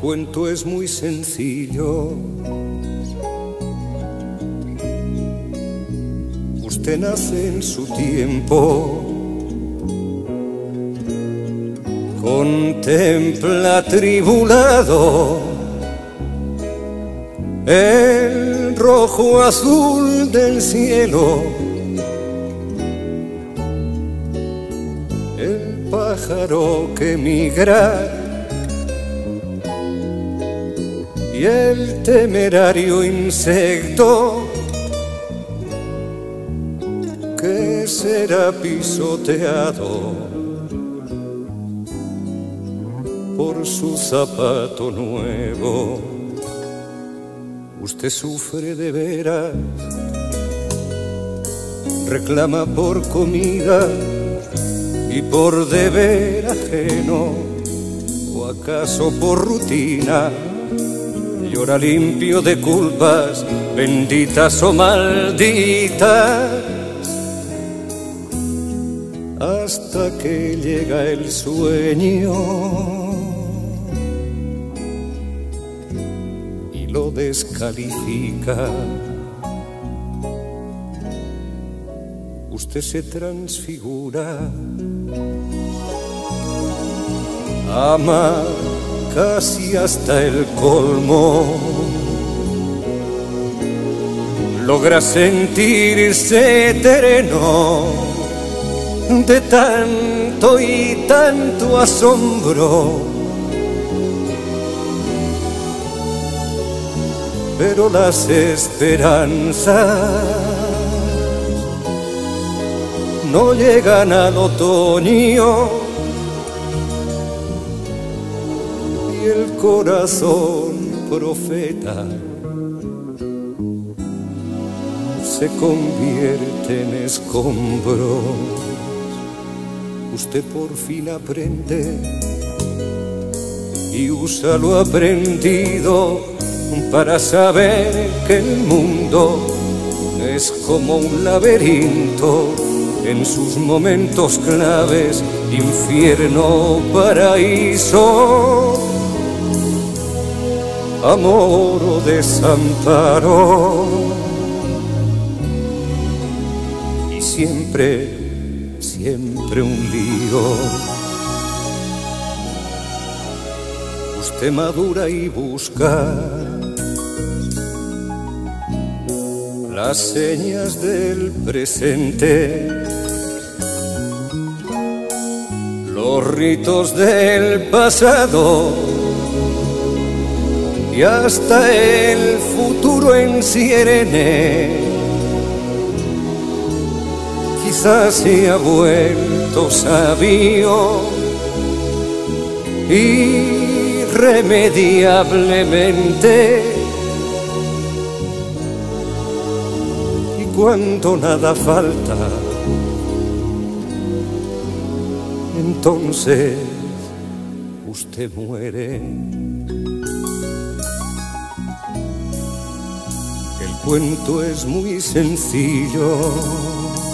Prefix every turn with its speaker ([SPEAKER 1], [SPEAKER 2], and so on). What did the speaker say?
[SPEAKER 1] cuento es muy sencillo. Usted nace en su tiempo. Contempla tribulado el rojo azul del cielo. El pájaro que migra y el temerario insecto que será pisoteado por su zapato nuevo. Usted sufre de veras, reclama por comida y por deber ajeno, o acaso por rutina llora limpio de culpas, benditas o malditas, hasta que llega el sueño y lo descalifica. Usted se transfigura, ama casi hasta el colmo. Logra sentirse terreno de tanto y tanto asombro. Pero las esperanzas no llegan al otoño el corazón profeta se convierte en escombros. Usted por fin aprende y usa lo aprendido para saber que el mundo es como un laberinto en sus momentos claves, infierno, paraíso amor o desamparo. Y siempre, siempre un lío. Usted madura y busca las señas del presente, los ritos del pasado y hasta el futuro en Sirene. Quizás se ha vuelto sabio irremediablemente. Y cuando nada falta, entonces usted muere. Cuento es muy sencillo.